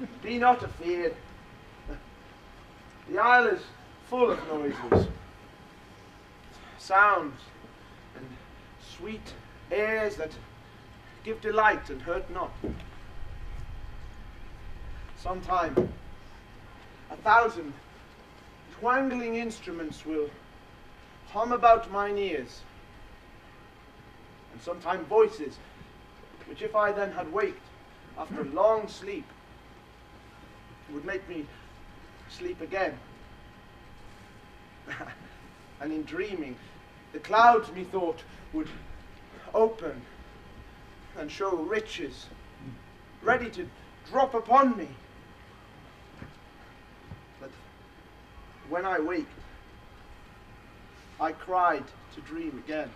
Be not afeard. The isle is full of noises, sounds, and sweet airs that give delight and hurt not. Sometime a thousand twangling instruments will hum about mine ears, and sometime voices, which if I then had waked after long sleep, would make me sleep again. and in dreaming, the clouds, methought, would open and show riches ready to drop upon me. But when I waked, I cried to dream again.